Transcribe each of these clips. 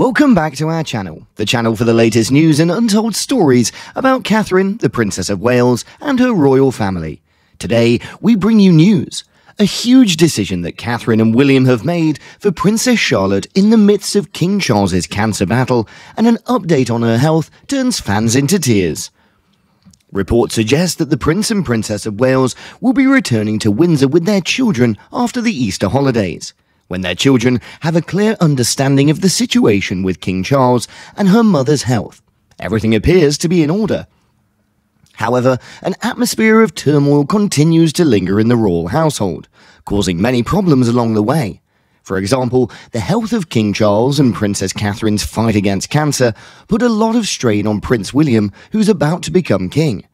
Welcome back to our channel, the channel for the latest news and untold stories about Catherine, the Princess of Wales, and her royal family. Today, we bring you news. A huge decision that Catherine and William have made for Princess Charlotte in the midst of King Charles's cancer battle, and an update on her health turns fans into tears. Reports suggest that the Prince and Princess of Wales will be returning to Windsor with their children after the Easter holidays when their children have a clear understanding of the situation with King Charles and her mother's health. Everything appears to be in order. However, an atmosphere of turmoil continues to linger in the royal household, causing many problems along the way. For example, the health of King Charles and Princess Catherine's fight against cancer put a lot of strain on Prince William, who's about to become king.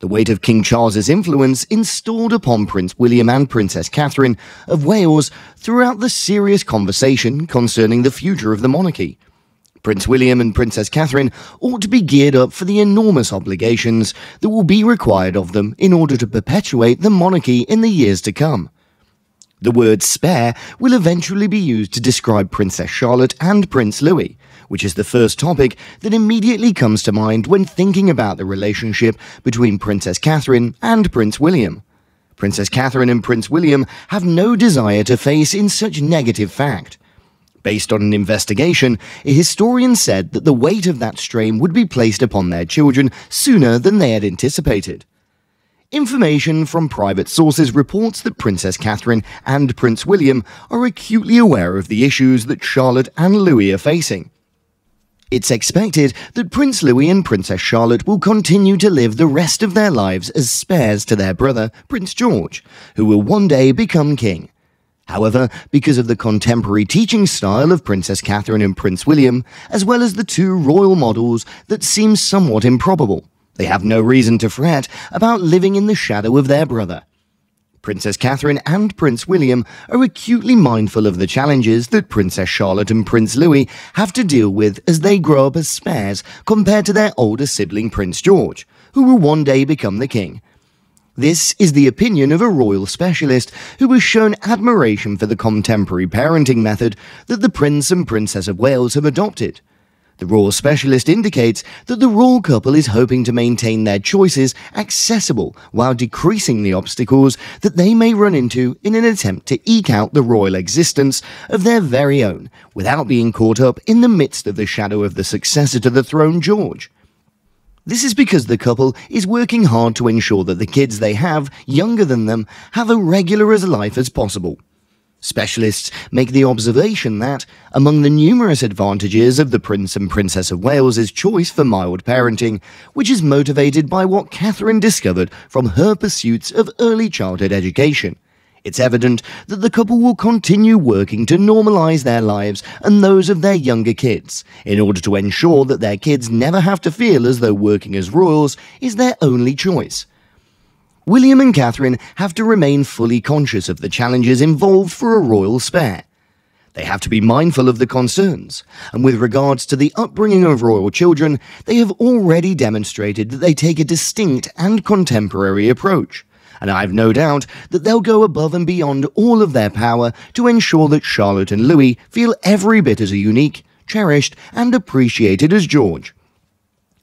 The weight of King Charles's influence installed upon Prince William and Princess Catherine of Wales throughout the serious conversation concerning the future of the monarchy. Prince William and Princess Catherine ought to be geared up for the enormous obligations that will be required of them in order to perpetuate the monarchy in the years to come. The word spare will eventually be used to describe Princess Charlotte and Prince Louis, which is the first topic that immediately comes to mind when thinking about the relationship between Princess Catherine and Prince William. Princess Catherine and Prince William have no desire to face in such negative fact. Based on an investigation, a historian said that the weight of that strain would be placed upon their children sooner than they had anticipated. Information from private sources reports that Princess Catherine and Prince William are acutely aware of the issues that Charlotte and Louis are facing. It's expected that Prince Louis and Princess Charlotte will continue to live the rest of their lives as spares to their brother, Prince George, who will one day become king. However, because of the contemporary teaching style of Princess Catherine and Prince William, as well as the two royal models that seem somewhat improbable, they have no reason to fret about living in the shadow of their brother. Princess Catherine and Prince William are acutely mindful of the challenges that Princess Charlotte and Prince Louis have to deal with as they grow up as spares compared to their older sibling Prince George, who will one day become the king. This is the opinion of a royal specialist who has shown admiration for the contemporary parenting method that the Prince and Princess of Wales have adopted. The royal specialist indicates that the royal couple is hoping to maintain their choices accessible while decreasing the obstacles that they may run into in an attempt to eke out the royal existence of their very own without being caught up in the midst of the shadow of the successor to the throne, George. This is because the couple is working hard to ensure that the kids they have, younger than them, have a regular as life as possible. Specialists make the observation that, among the numerous advantages of the Prince and Princess of Wales's choice for mild parenting, which is motivated by what Catherine discovered from her pursuits of early childhood education, it's evident that the couple will continue working to normalize their lives and those of their younger kids, in order to ensure that their kids never have to feel as though working as royals is their only choice. William and Catherine have to remain fully conscious of the challenges involved for a royal spare. They have to be mindful of the concerns, and with regards to the upbringing of royal children, they have already demonstrated that they take a distinct and contemporary approach. And I've no doubt that they'll go above and beyond all of their power to ensure that Charlotte and Louis feel every bit as unique, cherished, and appreciated as George.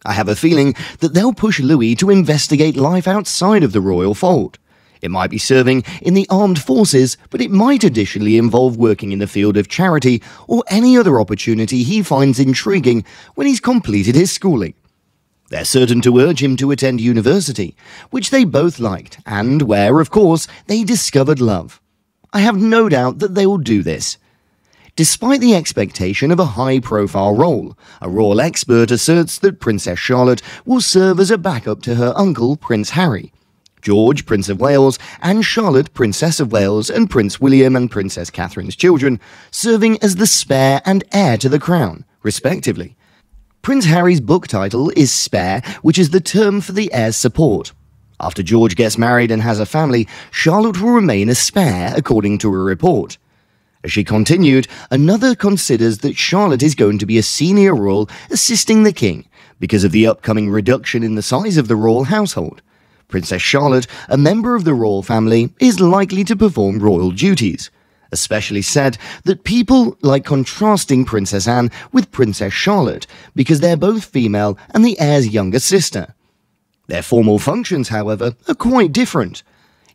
I have a feeling that they'll push Louis to investigate life outside of the royal fold. It might be serving in the armed forces, but it might additionally involve working in the field of charity or any other opportunity he finds intriguing when he's completed his schooling. They're certain to urge him to attend university, which they both liked, and where, of course, they discovered love. I have no doubt that they will do this. Despite the expectation of a high profile role, a royal expert asserts that Princess Charlotte will serve as a backup to her uncle, Prince Harry. George, Prince of Wales, and Charlotte, Princess of Wales, and Prince William and Princess Catherine's children, serving as the spare and heir to the crown, respectively. Prince Harry's book title is Spare, which is the term for the heir's support. After George gets married and has a family, Charlotte will remain a spare, according to a report. As she continued, another considers that Charlotte is going to be a senior royal assisting the king because of the upcoming reduction in the size of the royal household. Princess Charlotte, a member of the royal family, is likely to perform royal duties. especially said that people like contrasting Princess Anne with Princess Charlotte because they're both female and the heir's younger sister. Their formal functions, however, are quite different.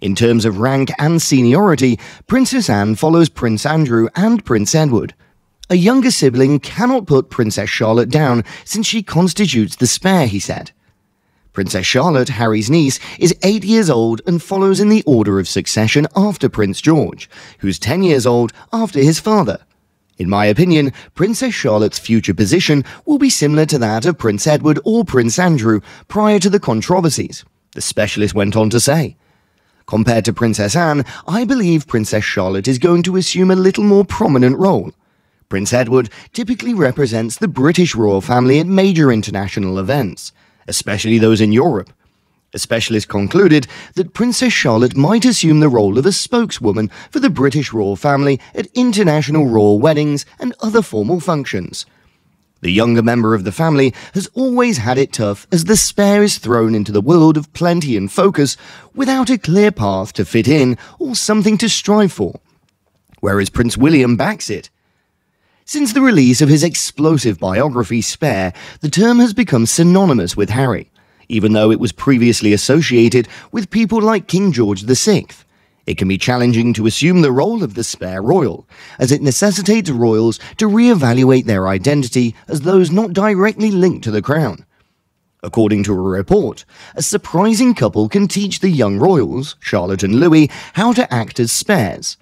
In terms of rank and seniority, Princess Anne follows Prince Andrew and Prince Edward. A younger sibling cannot put Princess Charlotte down since she constitutes the spare, he said. Princess Charlotte, Harry's niece, is eight years old and follows in the order of succession after Prince George, who's ten years old after his father. In my opinion, Princess Charlotte's future position will be similar to that of Prince Edward or Prince Andrew prior to the controversies, the specialist went on to say. Compared to Princess Anne, I believe Princess Charlotte is going to assume a little more prominent role. Prince Edward typically represents the British royal family at major international events especially those in Europe. A specialist concluded that Princess Charlotte might assume the role of a spokeswoman for the British royal family at international royal weddings and other formal functions. The younger member of the family has always had it tough as the spare is thrown into the world of plenty and focus without a clear path to fit in or something to strive for. Whereas Prince William backs it. Since the release of his explosive biography, Spare, the term has become synonymous with Harry, even though it was previously associated with people like King George VI. It can be challenging to assume the role of the spare royal, as it necessitates royals to re-evaluate their identity as those not directly linked to the crown. According to a report, a surprising couple can teach the young royals, Charlotte and Louis, how to act as spares,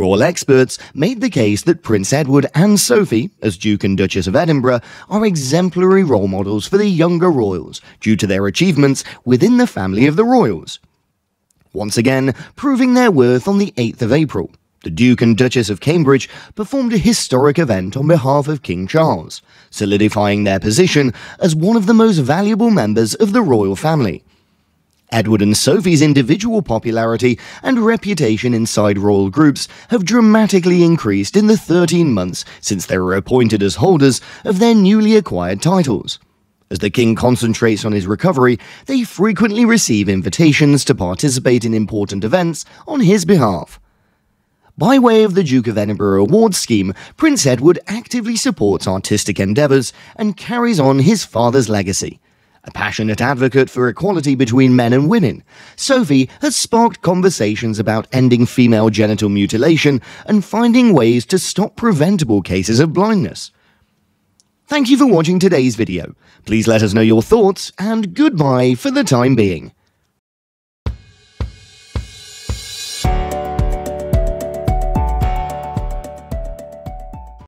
Royal experts made the case that Prince Edward and Sophie, as Duke and Duchess of Edinburgh, are exemplary role models for the younger royals due to their achievements within the family of the royals. Once again, proving their worth on the 8th of April, the Duke and Duchess of Cambridge performed a historic event on behalf of King Charles, solidifying their position as one of the most valuable members of the royal family. Edward and Sophie's individual popularity and reputation inside royal groups have dramatically increased in the 13 months since they were appointed as holders of their newly acquired titles. As the king concentrates on his recovery, they frequently receive invitations to participate in important events on his behalf. By way of the Duke of Edinburgh Awards scheme, Prince Edward actively supports artistic endeavours and carries on his father's legacy. A passionate advocate for equality between men and women, Sophie has sparked conversations about ending female genital mutilation and finding ways to stop preventable cases of blindness. Thank you for watching today's video. Please let us know your thoughts, and goodbye for the time being.